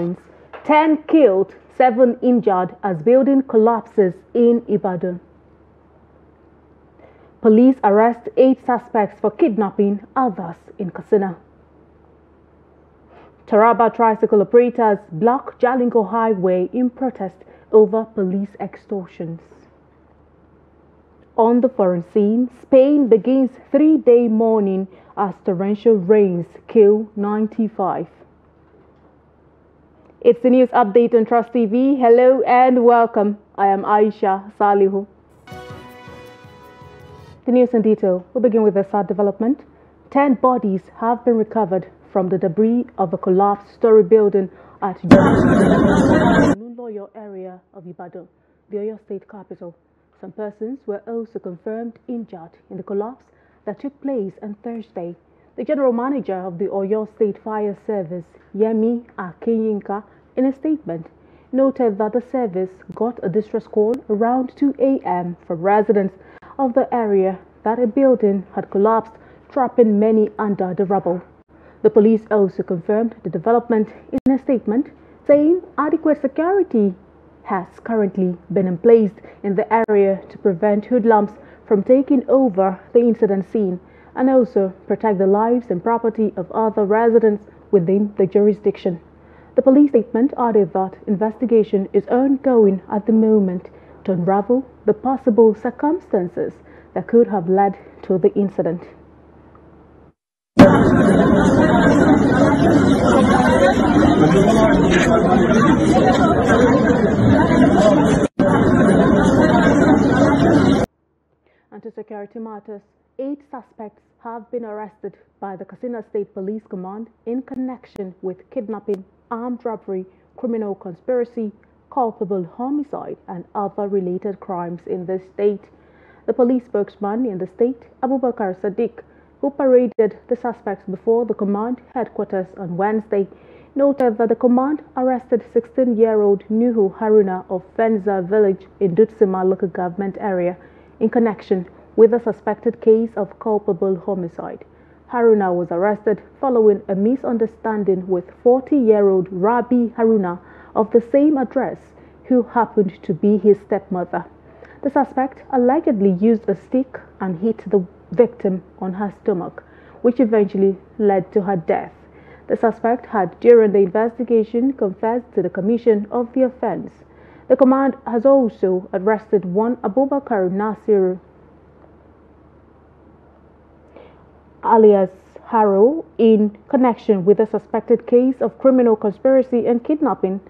10 killed, 7 injured as building collapses in Ibadan. Police arrest 8 suspects for kidnapping others in Katsina. Taraba tricycle operators block Jalingo Highway in protest over police extortions. On the foreign scene, Spain begins three-day mourning as torrential rains kill 95. It's the news update on Trust TV. Hello and welcome. I am Aisha Salihu. The news in detail. We'll begin with a sad development. Ten bodies have been recovered from the debris of a collapsed story building at Luloyo area of Ibadan, the Oyo state capital. Some persons were also confirmed injured in the collapse that took place on Thursday. The general manager of the Oyo State Fire Service, Yemi Akinyinka, in a statement, noted that the service got a distress call around 2 a.m. from residents of the area that a building had collapsed, trapping many under the rubble. The police also confirmed the development in a statement, saying adequate security has currently been in place in the area to prevent hoodlums from taking over the incident scene and also protect the lives and property of other residents within the jurisdiction. The police statement added that investigation is ongoing at the moment to unravel the possible circumstances that could have led to the incident. And to security matters, eight suspects have been arrested by the Katsina State Police Command in connection with kidnapping, armed robbery, criminal conspiracy, culpable homicide, and other related crimes in the state. The police spokesman in the state, Abubakar Sadiq, who paraded the suspects before the command headquarters on Wednesday, noted that the command arrested 16-year-old Nuhu Haruna of Fenza village in Dutsin-Ma local government area in connection with a suspected case of culpable homicide. Haruna was arrested following a misunderstanding with 40-year-old Rabi Haruna of the same address who happened to be his stepmother. The suspect allegedly used a stick and hit the victim on her stomach, which eventually led to her death. The suspect had, during the investigation, confessed to the commission of the offense. The command has also arrested one Abubakar Nasir alias Harrow in connection with a suspected case of criminal conspiracy and kidnapping.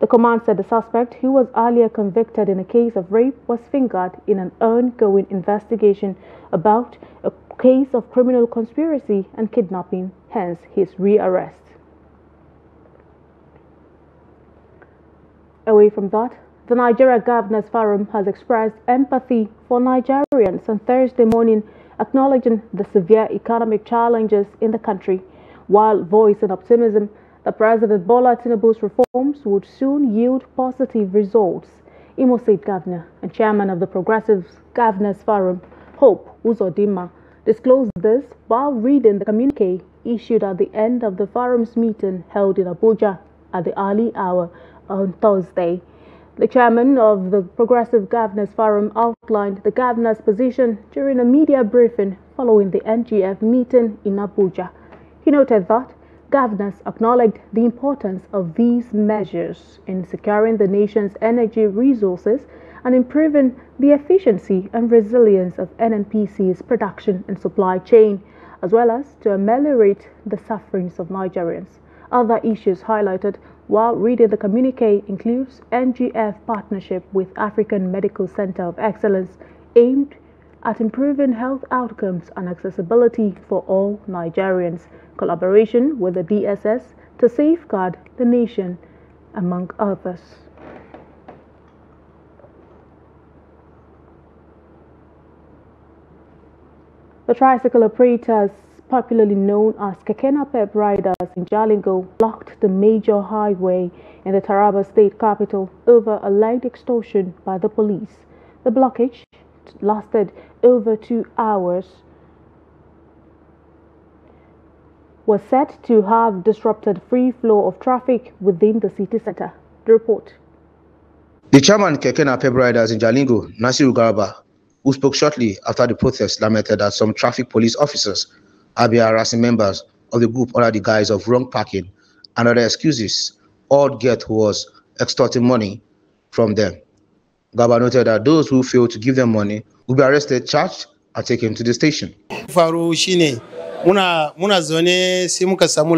The command said the suspect, who was earlier convicted in a case of rape, was fingered in an ongoing investigation about a case of criminal conspiracy and kidnapping, hence his rearrest. Away from that, the Nigeria Governors Forum has expressed empathy for Nigerians on Thursday morning, acknowledging the severe economic challenges in the country, while voicing optimism that President Bola Tinubu's reforms would soon yield positive results. Imo State Governor and Chairman of the Progressive Governors Forum, Hope Uzodimma, disclosed this while reading the communique issued at the end of the forum's meeting held in Abuja at the early hour on Thursday. The chairman of the Progressive Governors Forum outlined the governor's position during a media briefing following the NGF meeting in Abuja. He noted that governors acknowledged the importance of these measures in securing the nation's energy resources and improving the efficiency and resilience of NNPC's production and supply chain, as well as to ameliorate the sufferings of Nigerians. Other issues highlighted while reading the communique includes NGF partnership with African Medical Center of Excellence aimed at improving health outcomes and accessibility for all Nigerians, collaboration with the DSS to safeguard the nation, among others. The tricycle operators, popularly known as Keke NAPEP riders in Jalingo, blocked the major highway in the Taraba state capital over alleged extortion by the police. The blockage lasted over two hours. was said to have disrupted free flow of traffic within the city center. The report. The chairman Kekena Napep riders in Jalingo, Nasiru Garba, who spoke shortly after the protest, lamented that some traffic police officers being harassing members of the group under the guise of wrong parking and other excuses. All get was extorting money from them. Garba noted that those who fail to give them money will be arrested, charged, and taken to the station. faru shine muna muna zaune sai muka samu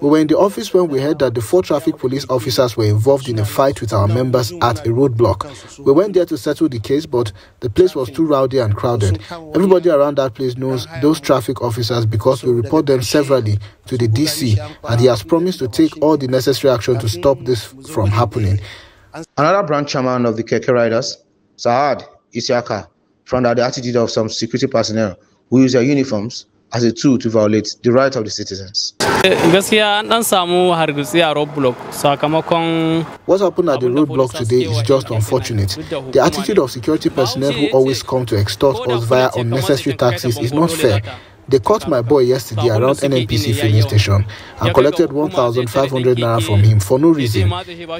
We were in the office when we heard that the four traffic police officers were involved in a fight with our members at a roadblock. We went there to settle the case, but the place was too rowdy and crowded. Everybody around that place knows those traffic officers because we report them severally to the DC, and he has promised to take all the necessary action to stop this from happening. Another branch chairman of the Keke riders, Saad Isiaka, found out the attitude of some security personnel who use their uniforms as a tool to violate the rights of the citizens. Gaskiya an dan samu hargitsi a roadblock sakamakon What happened at the roadblock today is just unfortunate. The attitude of security personnel who always come to extort us via unnecessary taxes is not fair. They caught my boy yesterday around NNPC filling station and collected 1,500 naira from him for no reason.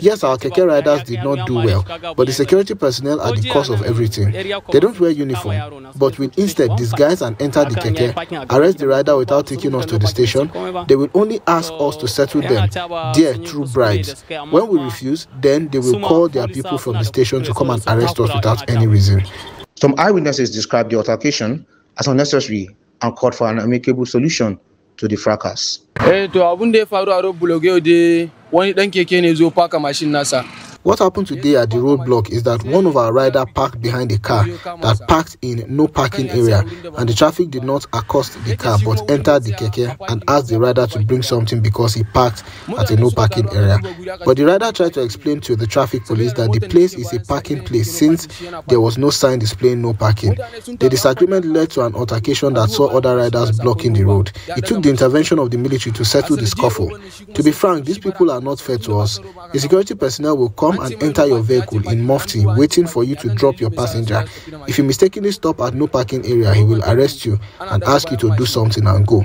Yes, our keke riders did not do well, but the security personnel are the cause of everything. They don't wear uniform, but will instead disguise and enter the keke, arrest the rider without taking us to the station. They will only ask us to settle them there through bribes. When we refuse, then they will call their people from the station to come and arrest us without any reason. Some eyewitnesses described the altercation as unnecessary and called for an amicable solution to the fracas. Eh to abun da ya faru a yau dai wani dan keke ne zo faka mashin nasa. What happened today at the roadblock is that one of our rider parked behind a car that parked in no parking area and the traffic did not accost the car but entered the keke and asked the rider to bring something because he parked at a no parking area. But the rider tried to explain to the traffic police that the place is a parking place since there was no sign displaying no parking. The disagreement led to an altercation that saw other riders blocking the road. It took the intervention of the military to settle the scuffle. To be frank, these people are not fair to us. The security personnel will come and enter your vehicle in mufti, waiting for you to drop your passenger. If you mistakenly stop at no parking area, he will arrest you and ask you to do something and go.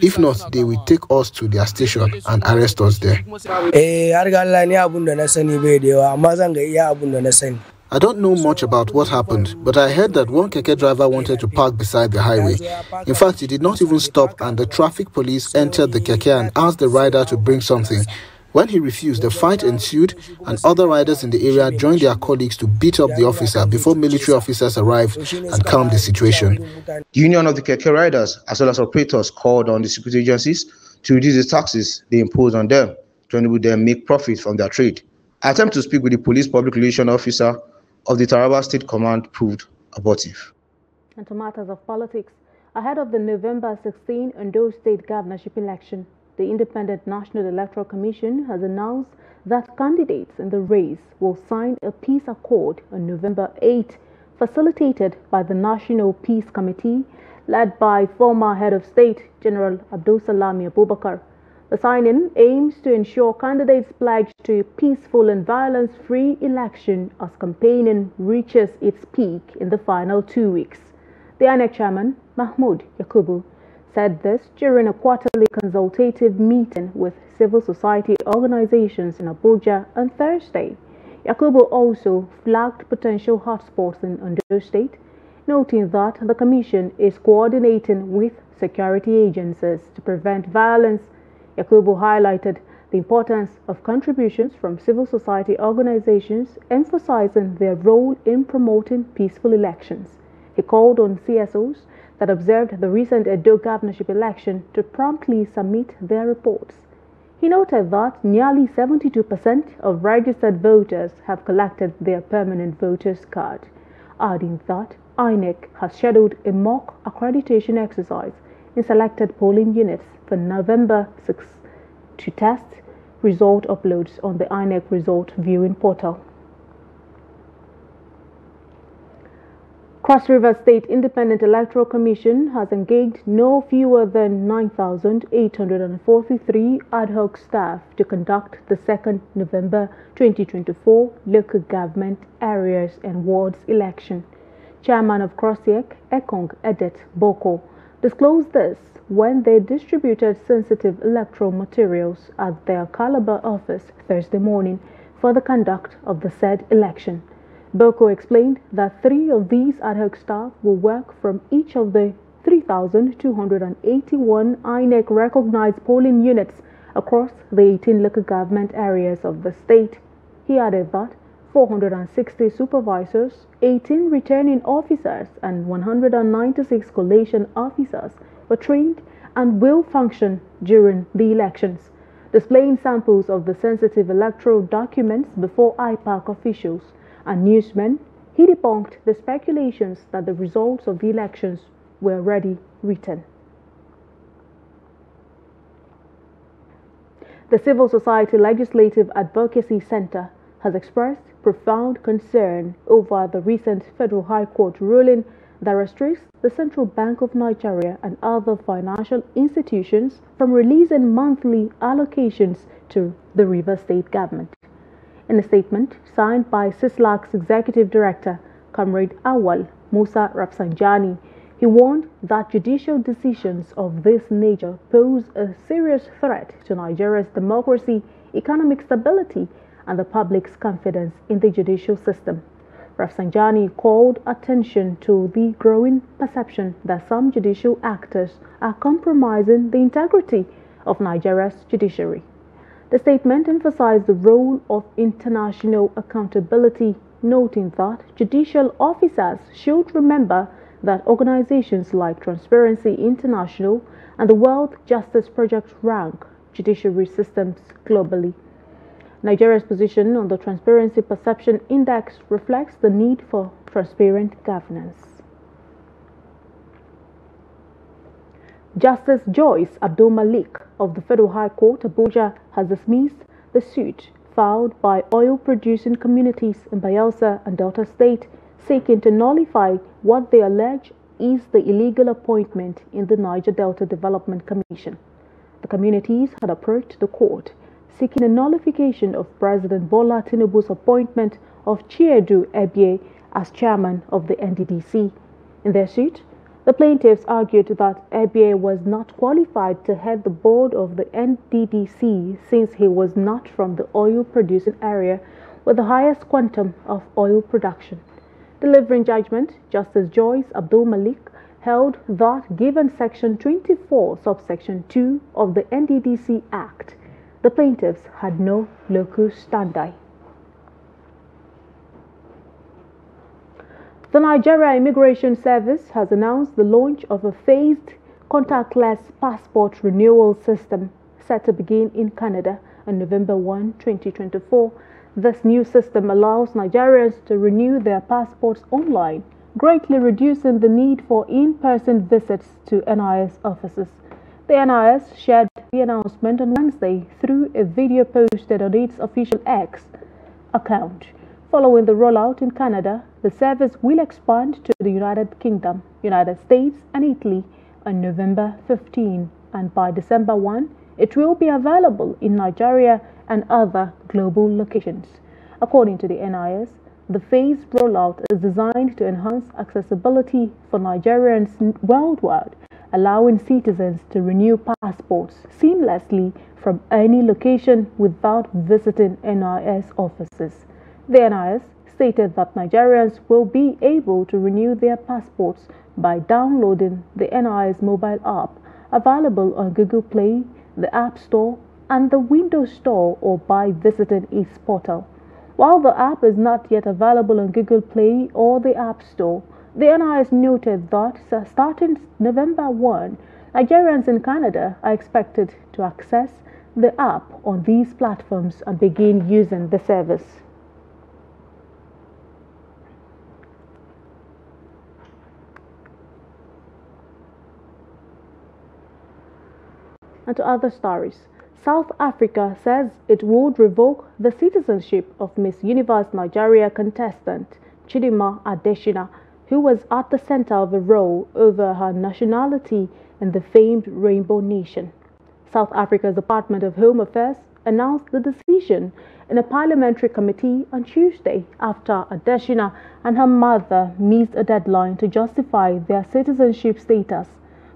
If not, they will take us to their station and arrest us there. Eh har ga Allah ni abun da na sani bai da yawa amma zan ga iya abun da na sani. I don't know much about what happened, but I heard that one keke driver wanted to park beside the highway. In fact, he did not even stop, and the traffic police entered the keke and asked the rider to bring something. When he refused, the fight ensued, and other riders in the area joined their colleagues to beat up the officer before military officers arrived and calmed the situation. The Union of the Keke Riders, as well as operators, called on the security agencies to reduce the taxes they impose on them to enable them make profit from their trade. Attempt to speak with the police public relation officer of the Taraba State Command proved abortive. And to matters of politics, ahead of the November 16 Ondo State governorship election, the Independent National Electoral Commission has announced that candidates in the race will sign a peace accord on November 8, facilitated by the National Peace Committee, led by former head of state General Abdulsalami Abubakar. The signing aims to ensure candidates pledge to a peaceful and violence-free election as campaigning reaches its peak in the final two weeks. The INEC chairman, Mahmood Yakubu, said this during a quarterly consultative meeting with civil society organizations in Abuja on Thursday. Yakubu also flagged potential hotspots in Ondo State, noting that the Commission is coordinating with security agencies to prevent violence. Yakubu highlighted the importance of contributions from civil society organizations, emphasizing their role in promoting peaceful elections. He called on CSOs that observed the recent Edo governorship election to promptly submit their reports. He noted that nearly 72% of registered voters have collected their permanent voter's card, adding that INEC has scheduled a mock accreditation exercise in selected polling units for November 6 to test result uploads on the INEC result viewing portal. Cross River State Independent Electoral Commission has engaged no fewer than 9,843 ad hoc staff to conduct the 2nd November 2024 local government areas and wards election. Chairman of CROSIEC, Ekong Edet Boko, disclosed this when they distributed sensitive electoral materials at their Calabar office Thursday morning for the conduct of the said election. Boko explained that three of these ad hoc staff will work from each of the 3,281 INEC recognized polling units across the 18 local government areas of the state. He added that 460 supervisors, 18 returning officers, and 196 collation officers were trained and will function during the elections. Displaying samples of the sensitive electoral documents before IPAC officials, and newsmen, he debunked the speculations that the results of the elections were already written. The Civil Society Legislative Advocacy Center has expressed profound concern over the recent Federal High Court ruling that restricts the Central Bank of Nigeria and other financial institutions from releasing monthly allocations to the River State government. In a statement signed by CISLAC's Executive Director, Comrade Awal Musa Rafsanjani, he warned that judicial decisions of this nature pose a serious threat to Nigeria's democracy, economic stability, and the public's confidence in the judicial system. Rafsanjani called attention to the growing perception that some judicial actors are compromising the integrity of Nigeria's judiciary. The statement emphasized the role of international accountability, noting that judicial officers should remember that organizations like Transparency International and the World Justice Project rank judiciary systems globally. Nigeria's position on the Transparency Perception Index reflects the need for transparent governance. Justice Joyce Abdulmalik of the Federal High Court, Abuja, has dismissed the suit filed by oil producing communities in Bayelsa and Delta State seeking to nullify what they allege is the illegal appointment in the Niger Delta Development Commission. The communities had approached the court seeking a nullification of President Bola Tinubu's appointment of Chiedu Ebie as chairman of the NDDC. In their suit, the plaintiffs argued that Ebie was not qualified to head the board of the NDDC since he was not from the oil producing area with the highest quantum of oil production. Delivering judgment, Justice Joyce Abdulmalik held that given Section 24, subsection 2 of the NDDC Act, the plaintiffs had no locus standi. The Nigeria Immigration Service has announced the launch of a phased contactless passport renewal system set to begin in Canada on November 1, 2024. This new system allows Nigerians to renew their passports online, greatly reducing the need for in-person visits to NIS offices. The NIS shared the announcement on Wednesday through a video posted on its official X account. Following the rollout in Canada, the service will expand to the United Kingdom, United States, and Italy on November 15, and by December 1, it will be available in Nigeria and other global locations. According to the NIS, the phased rollout is designed to enhance accessibility for Nigerians worldwide, allowing citizens to renew passports seamlessly from any location without visiting NIS offices. The NIS stated that Nigerians will be able to renew their passports by downloading the NIS mobile app available on Google Play, the App Store, and the Windows Store or by visiting its portal. While the app is not yet available on Google Play or the App Store, the NIS noted that starting November 1, Nigerians in Canada are expected to access the app on these platforms and begin using the service. And to other stories. South Africa says it would revoke the citizenship of Miss Universe Nigeria contestant Chidimma Adetshina, who was at the center of a row over her nationality in the famed Rainbow Nation. South Africa's Department of Home Affairs announced the decision in a parliamentary committee on Tuesday after Adetshina and her mother missed a deadline to justify their citizenship status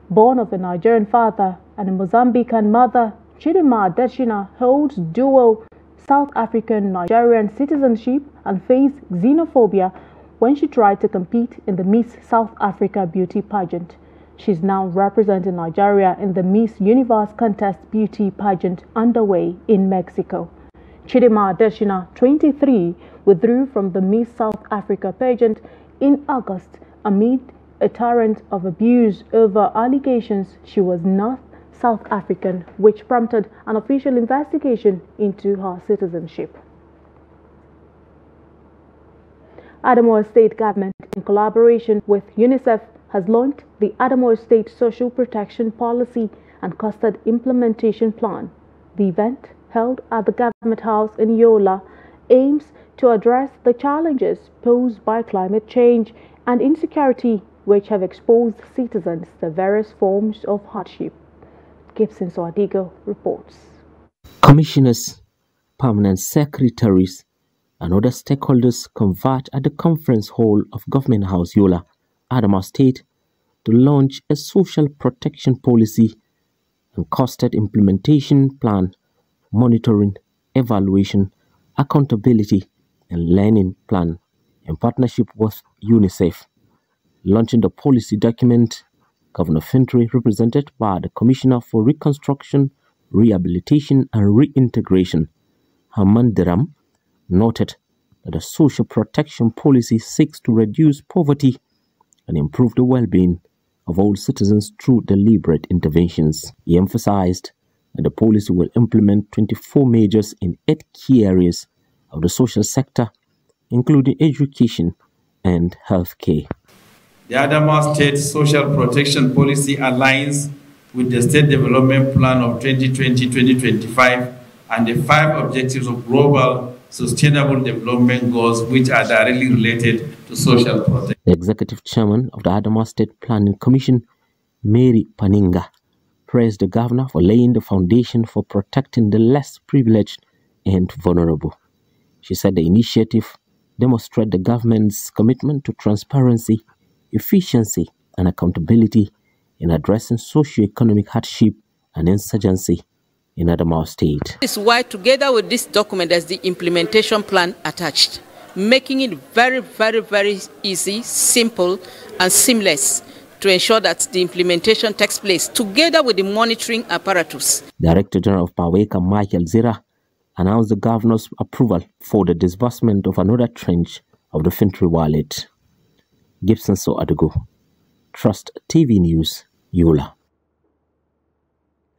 Born of a Nigerian father and a Mozambican mother, Chidimma Adetshina holds dual South African Nigerian citizenship and faced xenophobia when she tried to compete in the Miss South Africa beauty pageant. She's now representing Nigeria in the Miss Universe Contest beauty pageant underway in Mexico. Chidimma Adetshina, 23, withdrew from the Miss South Africa pageant in August amid a torrent of abuse over allegations she was not South African, which prompted an official investigation into her citizenship. Adamawa State Government, in collaboration with UNICEF, has launched the Adamawa State Social Protection Policy and Costed Implementation Plan. The event, held at the Government House in Yola, aims to address the challenges posed by climate change and insecurity which have exposed citizens to various forms of hardship. Gibson Swadigo reports. Commissioners, permanent secretaries, and other stakeholders converge at the conference hall of Government House Yola, Adamawa State, to launch a social protection policy and costed implementation plan, monitoring, evaluation, accountability, and learning plan in partnership with UNICEF. Launching the policy document, Governor Fintiri, represented by the Commissioner for Reconstruction, Rehabilitation and Reintegration, Hamandaram, noted that the social protection policy seeks to reduce poverty and improve the well-being of all citizens through deliberate interventions. He emphasized that the policy will implement 24 measures in eight key areas of the social sector, including education and healthcare. The Adamawa State Social Protection Policy aligns with the State Development Plan of 2020-2025 and the five objectives of Global Sustainable Development Goals which are directly related to social protection. The Executive Chairman of the Adamawa State Planning Commission, Mary Paninga, praised the Governor for laying the foundation for protecting the less privileged and vulnerable. She said the initiative demonstrates the government's commitment to transparency efficiency, and accountability in addressing socio-economic hardship and insurgency in Adamawa State. This is why together with this document there's the implementation plan attached, making it very, very, very easy, simple and seamless to ensure that the implementation takes place together with the monitoring apparatus. Director General of PAWECA Michael Zira announced the governor's approval for the disbursement of another tranche of the Fintiri wallet. Gibson So Adugo. Trust TV News, Yola.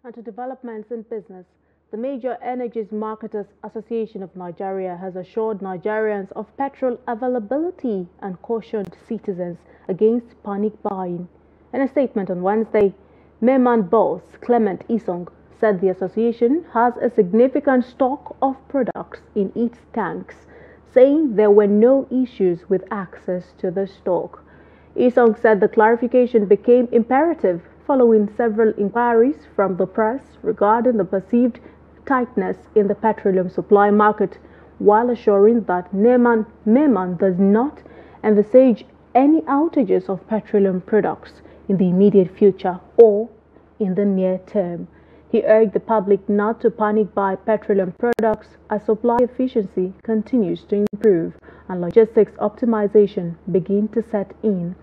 And to developments in business, the Major Energies Marketers Association of Nigeria has assured Nigerians of petrol availability and cautioned citizens against panic buying. In a statement on Wednesday, Meman boss Clement Isong said the association has a significant stock of products in its tanks saying there were no issues with access to the stock. Isong said the clarification became imperative following several inquiries from the press regarding the perceived tightness in the petroleum supply market, while assuring that Neyman Meman does not envisage any outages of petroleum products in the immediate future or in the near term. He urged the public not to panic buy petroleum products as supply efficiency continues to improve and logistics optimization begin to set in.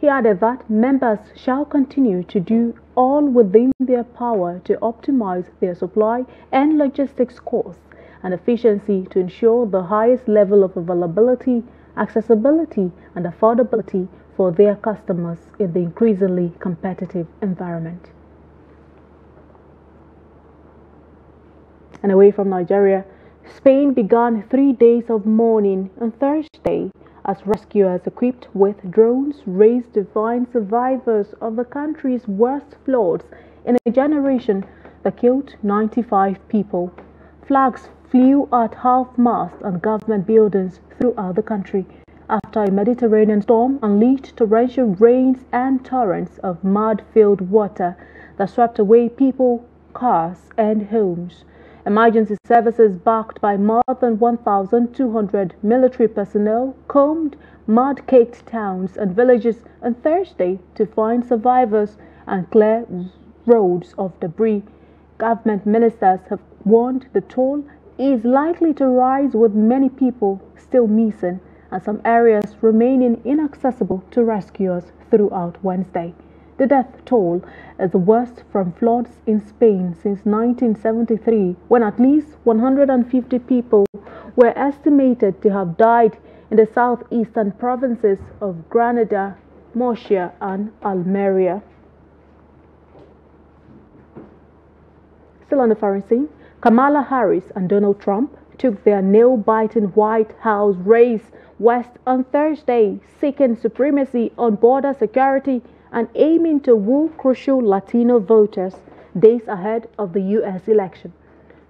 He added that members shall continue to do all within their power to optimize their supply and logistics costs and efficiency to ensure the highest level of availability, accessibility, and affordability for their customers in the increasingly competitive environment. And away from Nigeria, Spain began three days of mourning on Thursday as rescuers equipped with drones raced to find survivors of the country's worst floods in a generation that killed 95 people. Flags flew at half-mast on government buildings throughout the country after a Mediterranean storm unleashed torrential rains and torrents of mud-filled water that swept away people, cars and homes. Emergency services backed by more than 1,200 military personnel combed mud-caked towns and villages on Thursday to find survivors and clear roads of debris. Government ministers have warned the toll is likely to rise with many people still missing and some areas remaining inaccessible to rescuers throughout Wednesday. The death toll is the worst from floods in Spain since 1973, when at least 150 people were estimated to have died in the southeastern provinces of Granada, Murcia, and Almeria. Still on the foreign scene, Kamala Harris and Donald Trump took their nail-biting White House race west on Thursday, seeking supremacy on border security and aiming to woo crucial Latino voters days ahead of the U.S. election.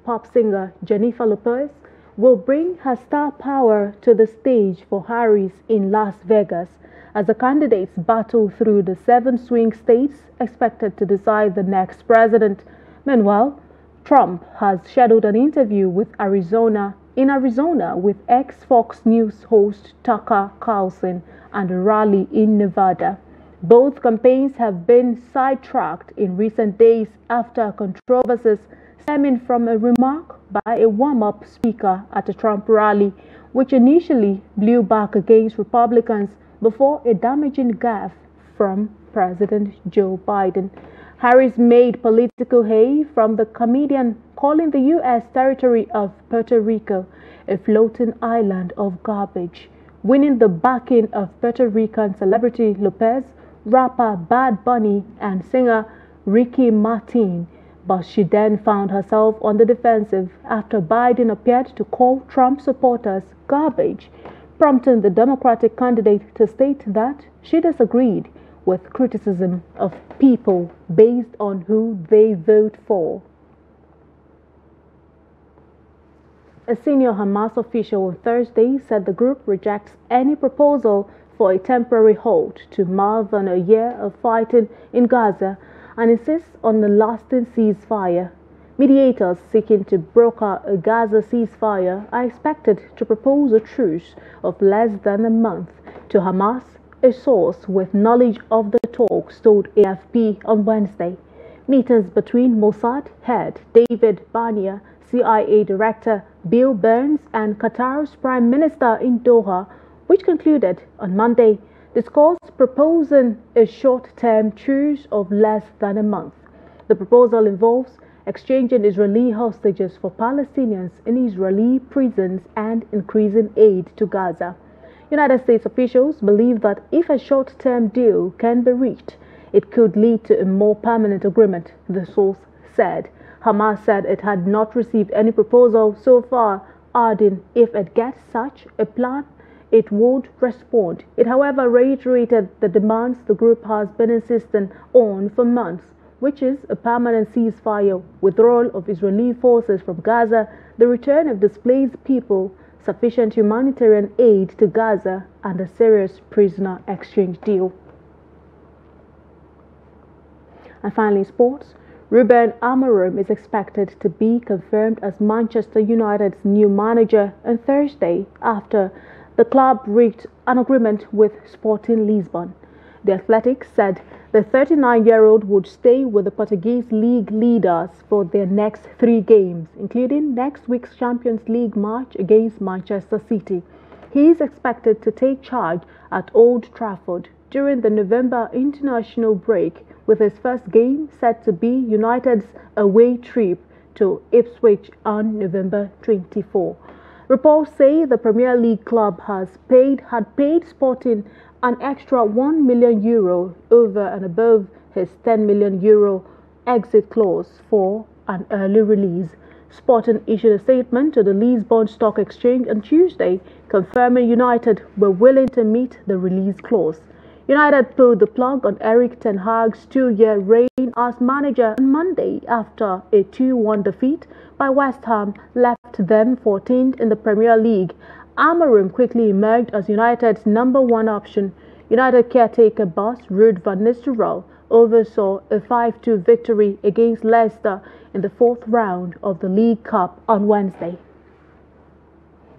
Pop singer Jennifer Lopez will bring her star power to the stage for Harris in Las Vegas as the candidates battle through the seven swing states expected to decide the next president. Meanwhile, Trump has scheduled an interview with Arizona in Arizona with ex-Fox News host Tucker Carlson and a rally in Nevada. Both campaigns have been sidetracked in recent days after controversies stemming from a remark by a warm-up speaker at a Trump rally, which initially blew back against Republicans before a damaging gaffe from President Joe Biden. Harris made political hay from the comedian calling the U.S. territory of Puerto Rico a floating island of garbage, winning the backing of Puerto Rican celebrity Lopez, rapper Bad Bunny, and singer Ricky Martin but she then found herself on the defensive after Biden appeared to call Trump supporters garbage, prompting the Democratic candidate to state that she disagreed with criticism of people based on who they vote for. A senior Hamas official on Thursday said the group rejects any proposal for a temporary halt to more than a year of fighting in Gaza and insists on a lasting ceasefire. Mediators seeking to broker a Gaza ceasefire are expected to propose a truce of less than a month to Hamas, a source with knowledge of the talks told AFP on Wednesday. Meetings between Mossad head David Barnea, CIA Director Bill Burns, and Qatar's Prime Minister in Doha, which concluded on Monday, discussed proposing a short-term truce of less than a month. The proposal involves exchanging Israeli hostages for Palestinians in Israeli prisons and increasing aid to Gaza. United States officials believe that if a short-term deal can be reached, it could lead to a more permanent agreement, the source said. Hamas said it had not received any proposal so far, adding if it gets such a plan, it won't respond. It, however, reiterated the demands the group has been insisting on for months, which is a permanent ceasefire, withdrawal of Israeli forces from Gaza, the return of displaced people, sufficient humanitarian aid to Gaza, and a serious prisoner exchange deal. And finally, sports. Ruben Amorim is expected to be confirmed as Manchester United's new manager on Thursday after the club reached an agreement with Sporting Lisbon. The Athletics said the 39-year-old would stay with the Portuguese league leaders for their next three games, including next week's Champions League match against Manchester City. He is expected to take charge at Old Trafford during the November international break, with his first game set to be United's away trip to Ipswich on November 24. Reports say the Premier League club has paid had paid Sporting an extra 1 million euro over and above his 10 million euro exit clause for an early release. Sporting issued a statement to the Lisbon Stock Exchange on Tuesday confirming United were willing to meet the release clause. United pulled the plug on Eric ten Hag's two-year reign as manager on Monday after a 2-1 defeat by West Ham left them 14th in the Premier League. Amorim quickly emerged as United's number one option. United caretaker boss Ruud van Nistelrooy oversaw a 5-2 victory against Leicester in the fourth round of the League Cup on Wednesday.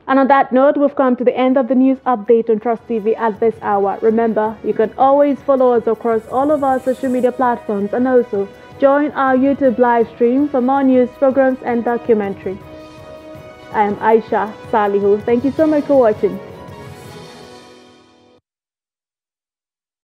And on that note, we've come to the end of the news update on Trust TV at this hour. Remember, you can always follow us across all of our social media platforms and also join our YouTube live stream for more news, programs, and documentary. I am Aisha Salihu. Thank you so much for watching.